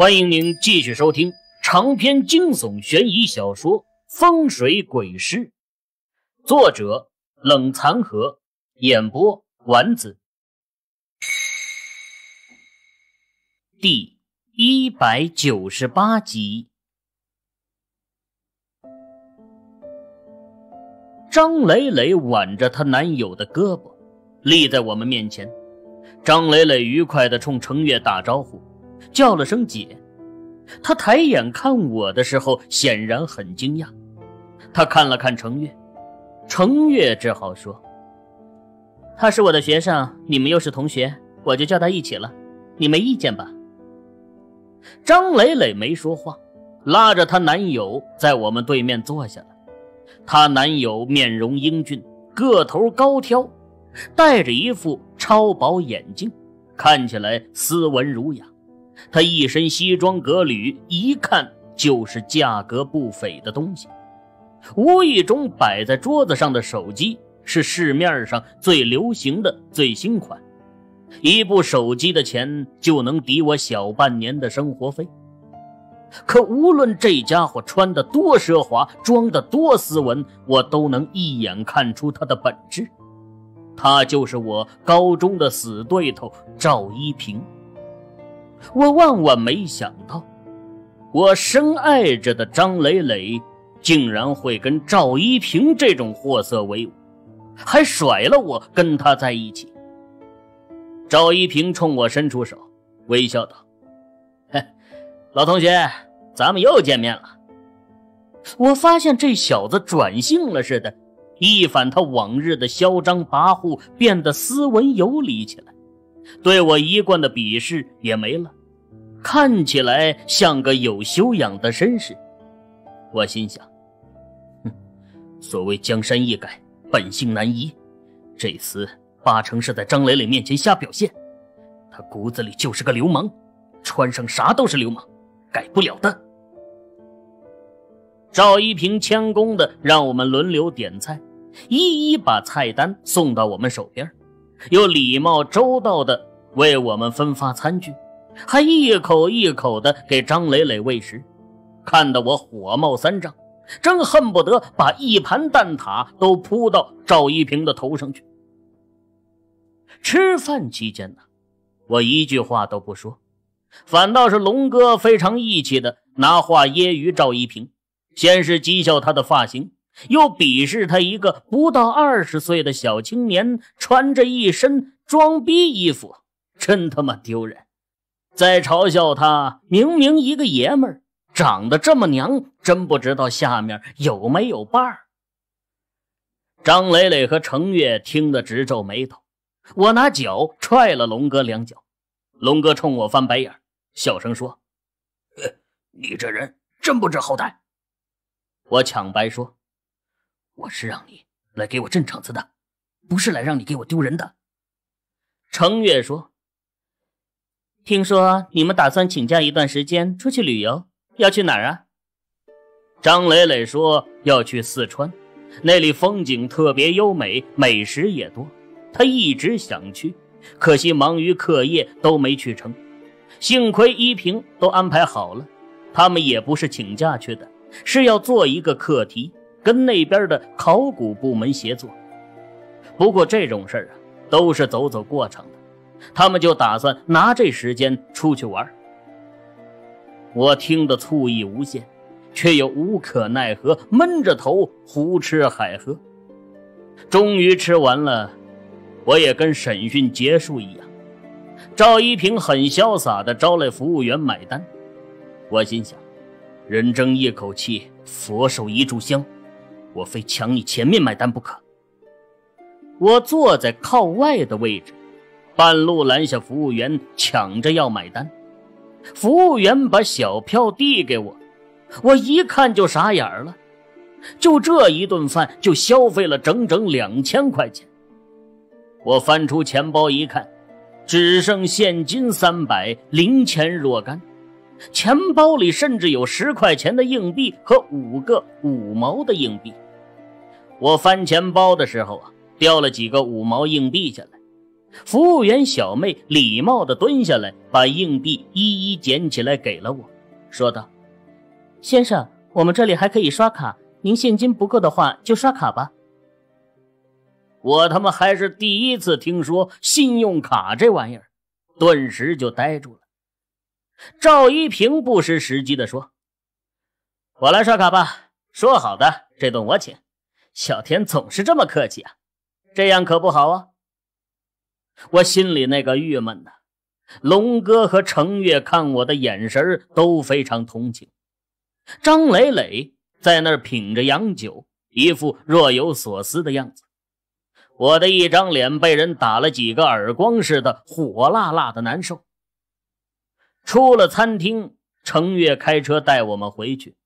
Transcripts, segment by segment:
欢迎您继续收听长篇惊悚悬疑小说《风水鬼师》，作者冷残河，演播丸子，第一百九十八集。张磊磊挽着她男友的胳膊，立在我们面前。张磊磊愉快地冲程月打招呼。叫了声姐，他抬眼看我的时候，显然很惊讶。他看了看程月，程月只好说：“他是我的学生，你们又是同学，我就叫他一起了。你没意见吧？”张磊磊没说话，拉着她男友在我们对面坐下了。她男友面容英俊，个头高挑，戴着一副超薄眼镜，看起来斯文儒雅。他一身西装革履，一看就是价格不菲的东西。无意中摆在桌子上的手机是市面上最流行的最新款，一部手机的钱就能抵我小半年的生活费。可无论这家伙穿的多奢华，装的多斯文，我都能一眼看出他的本质。他就是我高中的死对头赵一平。我万万没想到，我深爱着的张磊磊，竟然会跟赵一平这种货色为伍，还甩了我跟他在一起。赵一平冲我伸出手，微笑道：“ 嘿，老同学，咱们又见面了。”我发现这小子转性了似的，一反他往日的嚣张跋扈，变得斯文有礼起来。对我一贯的鄙视也没了，看起来像个有修养的绅士。我心想：哼，所谓江山易改，本性难移。这厮八成是在张磊磊面前瞎表现，他骨子里就是个流氓，穿上啥都是流氓，改不了的。赵一平谦恭的让我们轮流点菜，一一把菜单送到我们手边。又礼貌周到的为我们分发餐具，还一口一口的给张磊磊喂食，看得我火冒三丈，真恨不得把一盘蛋挞都扑到赵一平的头上去。吃饭期间呢，我一句话都不说，反倒是龙哥非常义气的拿话揶揄赵一平，先是讥笑他的发型。又鄙视他一个不到二十岁的小青年，穿着一身装逼衣服，真他妈丢人！再嘲笑他，明明一个爷们儿，长得这么娘，真不知道下面有没有伴儿。张磊磊和程月听得直皱眉头，我拿脚踹了龙哥两脚，龙哥冲我翻白眼，小声说：“你这人真不知好歹。”我抢白说。我是让你来给我镇场子的，不是来让你给我丢人的。程月说：“听说你们打算请假一段时间出去旅游，要去哪儿啊？”张磊磊说：“要去四川，那里风景特别优美，美食也多。他一直想去，可惜忙于课业都没去成。幸亏依萍都安排好了，他们也不是请假去的，是要做一个课题。”跟那边的考古部门协作，不过这种事儿啊，都是走走过场的。他们就打算拿这时间出去玩。我听得醋意无限，却又无可奈何，闷着头胡吃海喝。终于吃完了，我也跟审讯结束一样。赵一平很潇洒地招来服务员买单。我心想：人争一口气，佛手一炷香。我非抢你前面买单不可。我坐在靠外的位置，半路拦下服务员，抢着要买单。服务员把小票递给我，我一看就傻眼了。就这一顿饭就消费了整整两千块钱。我翻出钱包一看，只剩现金三百，零钱若干。钱包里甚至有十块钱的硬币和五个五毛的硬币。我翻钱包的时候啊，掉了几个五毛硬币下来。服务员小妹礼貌地蹲下来，把硬币一一捡起来给了我，说道：“先生，我们这里还可以刷卡，您现金不够的话就刷卡吧。”我他妈还是第一次听说信用卡这玩意儿，顿时就呆住了。赵一平不失时机地说：“我来刷卡吧，说好的这顿我请。小天总是这么客气啊，这样可不好啊。”我心里那个郁闷呐，龙哥和程月看我的眼神都非常同情。张磊磊在那儿品着洋酒，一副若有所思的样子。我的一张脸被人打了几个耳光似的，火辣辣的难受。出了餐厅，程月开车带我们回去。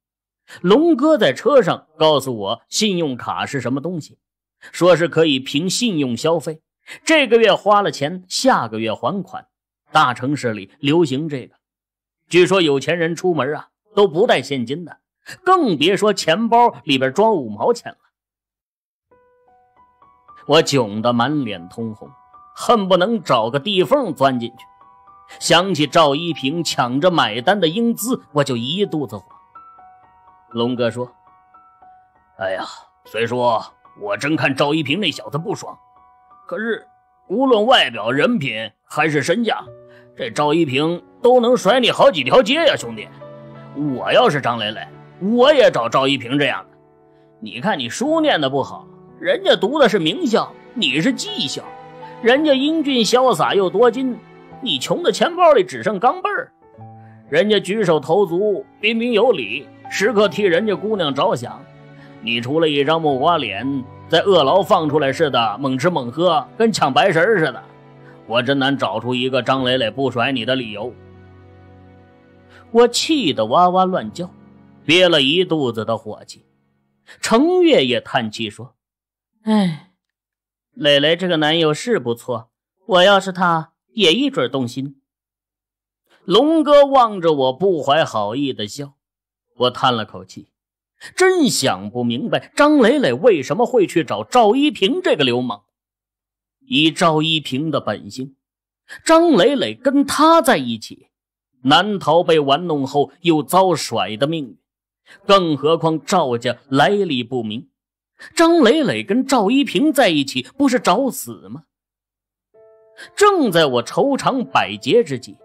龙哥在车上告诉我，信用卡是什么东西，说是可以凭信用消费。这个月花了钱，下个月还款。大城市里流行这个，据说有钱人出门啊都不带现金的，更别说钱包里边装五毛钱了。我窘得满脸通红，恨不能找个地缝钻进去。想起赵一平抢着买单的英姿，我就一肚子火。龙哥说：“哎呀，虽说我真看赵一平那小子不爽。”可是，无论外表、人品还是身价，这赵一平都能甩你好几条街呀，兄弟！我要是张磊磊，我也找赵一平这样的。你看你书念的不好，人家读的是名校，你是技校，人家英俊潇洒又多金，你穷的钱包里只剩钢镚儿。人家举手投足彬彬有礼，时刻替人家姑娘着想，你除了一张木瓜脸。在饿牢放出来似的，猛吃猛喝，跟抢白食似的。我真难找出一个张磊磊不甩你的理由。我气得哇哇乱叫，憋了一肚子的火气。程月也叹气说：“哎，磊磊这个男友是不错，我要是他，也一准动心。”龙哥望着我，不怀好意的笑。我叹了口气。真想不明白，张磊磊为什么会去找赵一平这个流氓？以赵一平的本性，张磊磊跟他在一起，难逃被玩弄后又遭甩的命运。更何况赵家来历不明，张磊磊跟赵一平在一起，不是找死吗？正在我愁肠百结之际，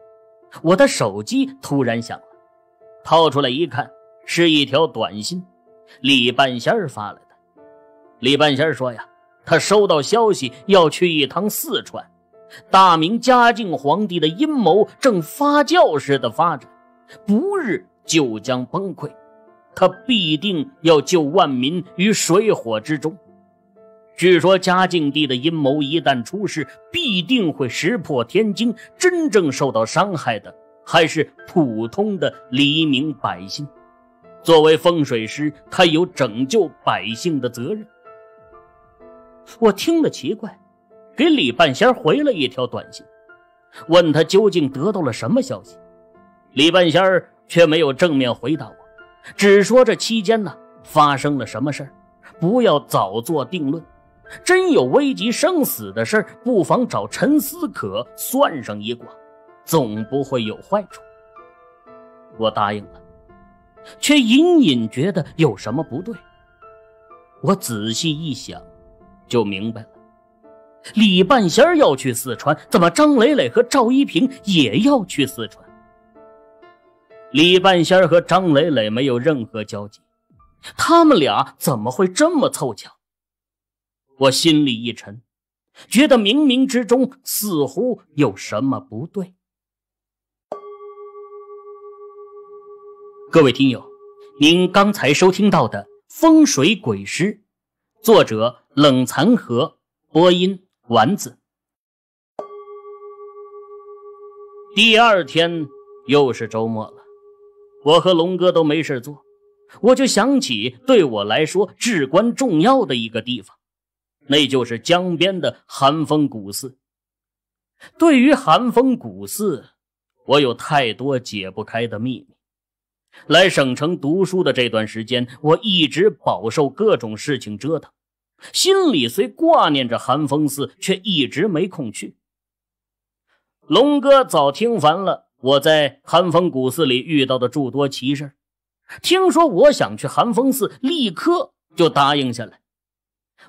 我的手机突然响了，掏出来一看。是一条短信，李半仙发来的。李半仙说：“呀，他收到消息要去一趟四川，大明嘉靖皇帝的阴谋正发酵似的发展，不日就将崩溃，他必定要救万民于水火之中。据说嘉靖帝的阴谋一旦出世，必定会石破天惊，真正受到伤害的还是普通的黎民百姓。”作为风水师，他有拯救百姓的责任。我听了奇怪，给李半仙回了一条短信，问他究竟得到了什么消息。李半仙却没有正面回答我，只说这期间呢发生了什么事，不要早做定论。真有危及生死的事，不妨找陈思可算上一卦，总不会有坏处。我答应了。却隐隐觉得有什么不对。我仔细一想，就明白了：李半仙要去四川，怎么张磊磊和赵一平也要去四川？李半仙和张磊磊没有任何交集，他们俩怎么会这么凑巧？我心里一沉，觉得冥冥之中似乎有什么不对。各位听友，您刚才收听到的《风水鬼师》，作者冷残荷，播音丸子。第二天又是周末了，我和龙哥都没事做，我就想起对我来说至关重要的一个地方，那就是江边的寒风古寺。对于寒风古寺，我有太多解不开的秘密。来省城读书的这段时间，我一直饱受各种事情折腾，心里虽挂念着寒风寺，却一直没空去，龙哥早听烦了我在寒风古寺里遇到的诸多奇事，听说我想去寒风寺，立刻就答应下来。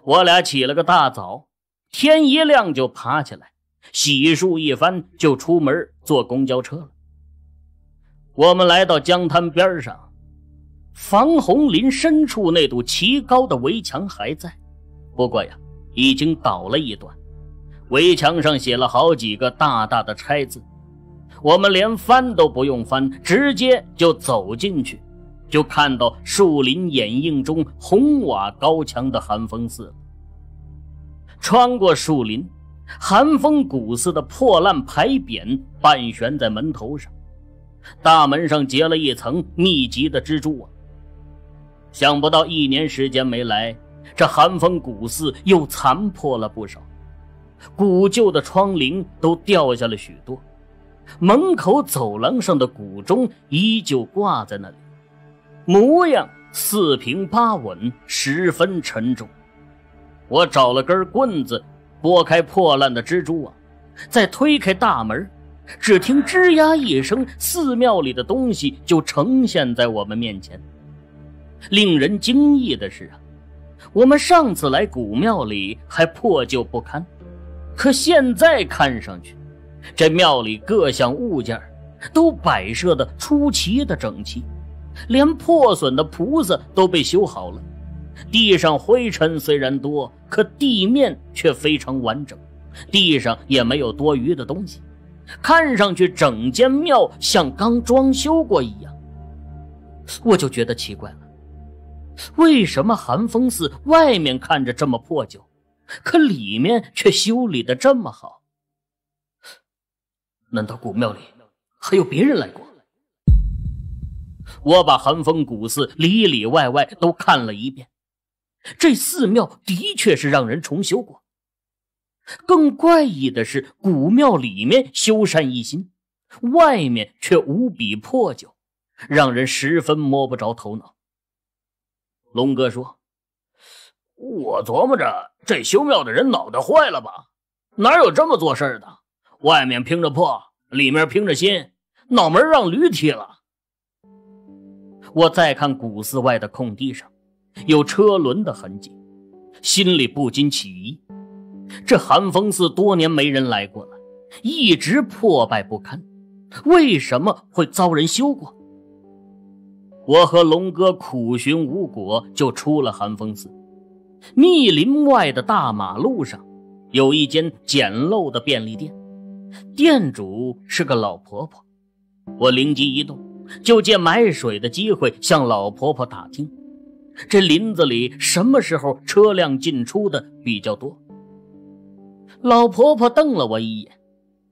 我俩起了个大早，天一亮就爬起来，洗漱一番就出门坐公交车了。我们来到江滩边上，防洪林深处那堵奇高的围墙还在，不过呀，已经倒了一段。围墙上写了好几个大大的“拆”字，我们连翻都不用翻，直接就走进去，就看到树林掩映中红瓦高墙的寒风寺了。穿过树林，寒风古寺的破烂牌匾半悬在门头上，大门上结了一层密集的蜘蛛网。想不到一年时间没来，这寒风古寺又残破了不少。古旧的窗棂都掉下了许多，门口走廊上的古钟依旧挂在那里，模样四平八稳，十分沉重。我找了根棍子，拨开破烂的蜘蛛网，再推开大门，只听吱呀一声，寺庙里的东西就呈现在我们面前。令人惊异的是啊，我们上次来古庙里还破旧不堪。可现在看上去，这庙里各项物件都摆设的出奇的整齐，连破损的菩萨都被修好了。地上灰尘虽然多，可地面却非常完整，地上也没有多余的东西，看上去整间庙像刚装修过一样。我就觉得奇怪了，为什么寒风寺外面看着这么破旧？可里面却修理的这么好，难道古庙里还有别人来过？我把寒风古寺里里外外都看了一遍，这寺庙的确是让人重修过。更怪异的是，古庙里面修缮一新，外面却无比破旧，让人十分摸不着头脑。龙哥说。我琢磨着，这修庙的人脑袋坏了吧？哪有这么做事的？外面拼着破，里面拼着新，脑门让驴踢了。我再看古寺外的空地上，有车轮的痕迹，心里不禁起疑：这寒风寺多年没人来过了，一直破败不堪，为什么会遭人修过？我和龙哥苦寻无果，就出了寒风寺。密林外的大马路上，有一间简陋的便利店，店主是个老婆婆。我灵机一动，就借买水的机会向老婆婆打听，这林子里什么时候车辆进出的比较多。老婆婆瞪了我一眼，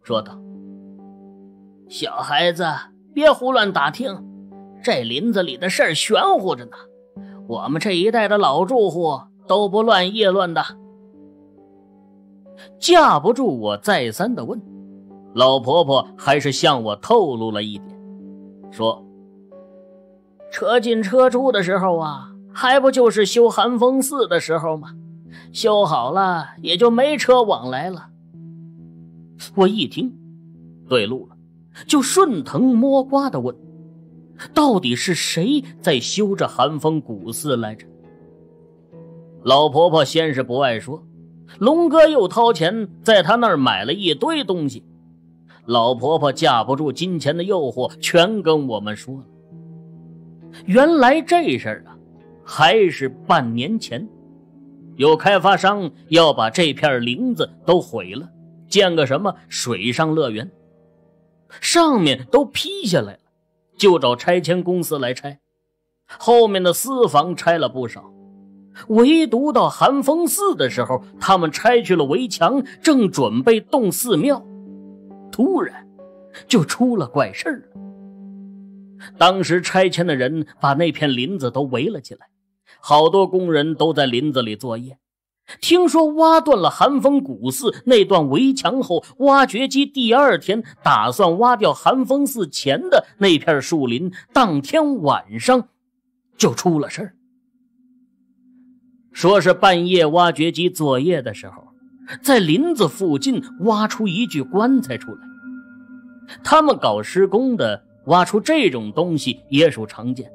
说道：“小孩子，别胡乱打听，这林子里的事儿玄乎着呢。我们这一带的老住户。”都不乱议论的，架不住我再三的问，老婆婆还是向我透露了一点，说：车进车出的时候啊，还不就是修寒风寺的时候吗？修好了也就没车往来了。我一听对路了，就顺藤摸瓜的问：到底是谁在修这寒风古寺来着？老婆婆先是不爱说，龙哥又掏钱在她那儿买了一堆东西。老婆婆架不住金钱的诱惑，全跟我们说了。原来这事儿啊，还是半年前，有开发商要把这片林子都毁了，建个什么水上乐园，上面都批下来了，就找拆迁公司来拆。后面的私房拆了不少。唯独到寒风寺的时候，他们拆去了围墙，正准备动寺庙，突然就出了怪事儿了。当时拆迁的人把那片林子都围了起来，好多工人都在林子里作业。听说挖断了寒风古寺那段围墙后，挖掘机第二天打算挖掉寒风寺前的那片树林，当天晚上就出了事儿。说是半夜挖掘机作业的时候，在林子附近挖出一具棺材出来，他们搞施工的挖出这种东西也属常见。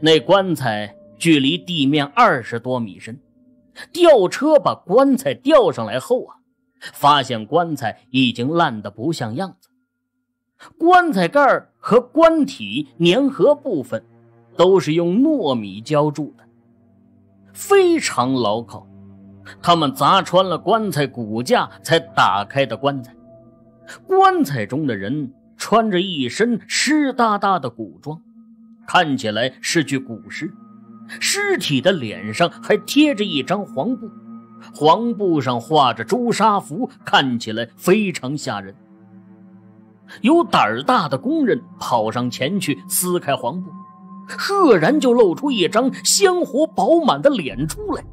那棺材距离地面二十多米深，吊车把棺材吊上来后啊，发现棺材已经烂得不像样子，棺材盖和棺体粘合部分都是用糯米浇筑的，非常牢靠。他们砸穿了棺材骨架才打开的棺材，棺材中的人穿着一身湿哒哒的古装。看起来是具古尸，尸体的脸上还贴着一张黄布，黄布上画着朱砂符，看起来非常吓人。有胆儿大的工人跑上前去撕开黄布，赫然就露出一张鲜活饱满的脸出来。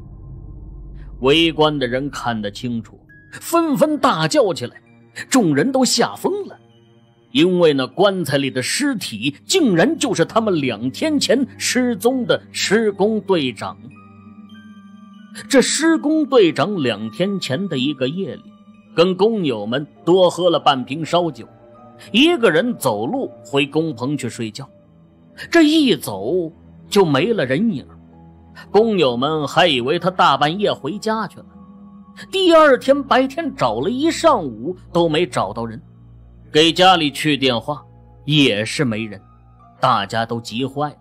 围观的人看得清楚，纷纷大叫起来，众人都吓疯了。因为那棺材里的尸体，竟然就是他们两天前失踪的施工队长。这施工队长两天前的一个夜里，跟工友们多喝了半瓶烧酒，一个人走路回工棚去睡觉。这一走就没了人影，工友们还以为他大半夜回家去了。第二天白天找了一上午都没找到人。给家里去电话，也是没人，大家都急坏了。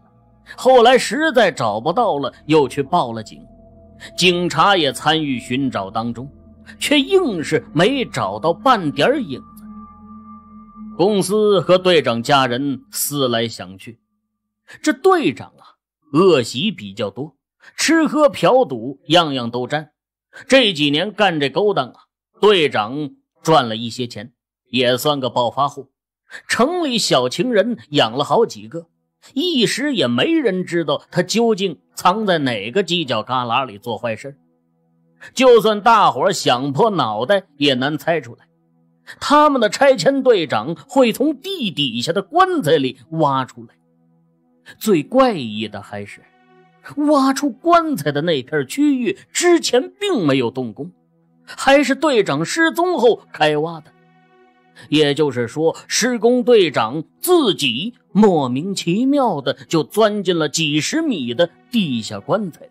后来实在找不到了，又去报了警，警察也参与寻找当中，却硬是没找到半点影子。公司和队长家人思来想去，这队长啊，恶习比较多，吃喝嫖赌样样都沾。这几年干这勾当啊，队长赚了一些钱。也算个暴发户，城里小情人养了好几个，一时也没人知道他究竟藏在哪个犄角旮旯里做坏事。就算大伙想破脑袋也难猜出来，他们的拆迁队长会从地底下的棺材里挖出来。最怪异的还是，挖出棺材的那片区域之前并没有动工，还是队长失踪后开挖的。也就是说，施工队长自己莫名其妙的就钻进了几十米的地下棺材。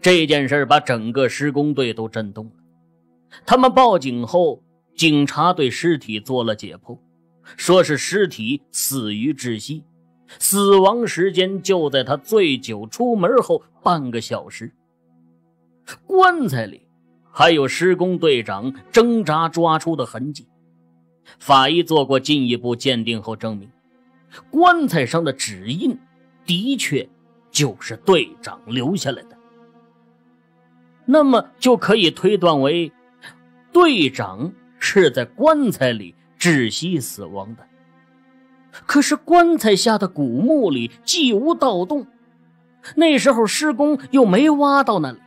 这件事把整个施工队都震动了。他们报警后，警察对尸体做了解剖，说是尸体死于窒息，死亡时间就在他醉酒出门后半个小时。棺材里还有施工队长挣扎抓出的痕迹。法医做过进一步鉴定后证明，棺材上的指印的确就是队长留下来的。那么就可以推断为，队长是在棺材里窒息死亡的。可是棺材下的古墓里既无盗洞，那时候施工又没挖到那里，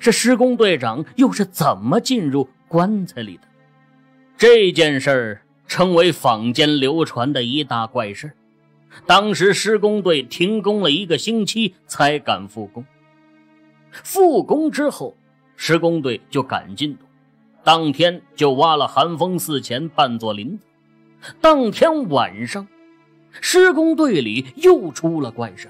这施工队长又是怎么进入棺材里的？这件事儿成为坊间流传的一大怪事当时施工队停工了一个星期才敢复工。复工之后，施工队就赶进度，当天就挖了寒风寺前半座林子。当天晚上，施工队里又出了怪事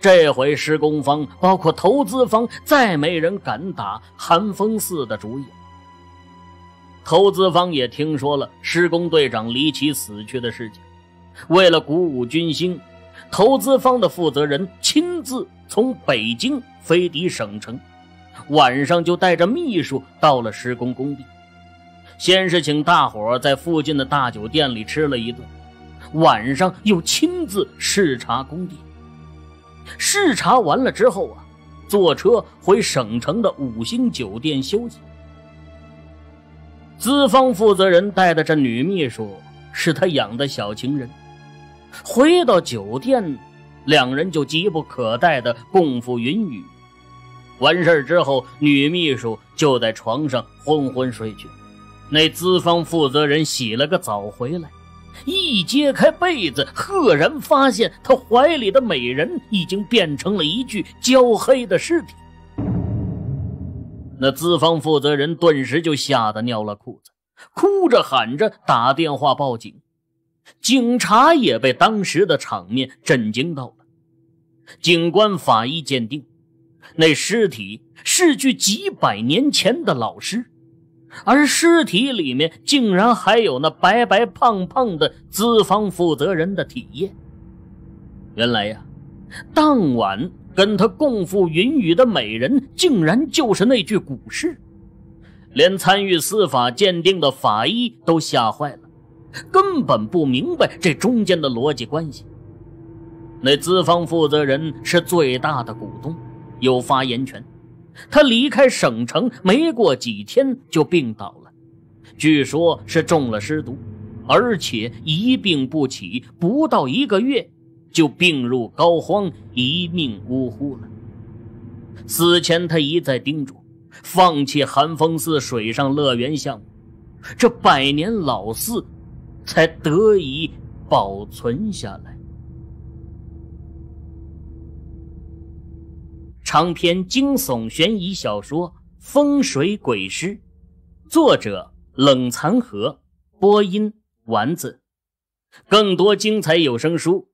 这回施工方包括投资方，再没人敢打寒风寺的主意。投资方也听说了施工队长离奇死去的事情，为了鼓舞军心，投资方的负责人亲自从北京飞抵省城，晚上就带着秘书到了施工工地。先是请大伙在附近的大酒店里吃了一顿，晚上又亲自视察工地。视察完了之后啊，坐车回省城的五星酒店休息。资方负责人带的这女秘书是他养的小情人。回到酒店，两人就急不可待的共赴云雨。完事之后，女秘书就在床上昏昏睡去。那资方负责人洗了个澡回来，一揭开被子，赫然发现他怀里的美人已经变成了一具焦黑的尸体。那资方负责人顿时就吓得尿了裤子，哭着喊着打电话报警。警察也被当时的场面震惊到了。警官、法医鉴定，那尸体是具几百年前的老尸，而尸体里面竟然还有那白白胖胖的资方负责人的体液。原来呀，当晚跟他共赴云雨的美人，竟然就是那具古尸，连参与司法鉴定的法医都吓坏了。根本不明白这中间的逻辑关系。那资方负责人是最大的股东，有发言权。他离开省城没过几天就病倒了，据说是中了尸毒，而且一病不起，不到一个月就病入膏肓，一命呜呼了。死前他一再叮嘱，放弃寒风寺水上乐园项目，这百年老寺。才得以保存下来。长篇惊悚悬疑小说《风水鬼师》，作者冷残荷，播音丸子。更多精彩有声书，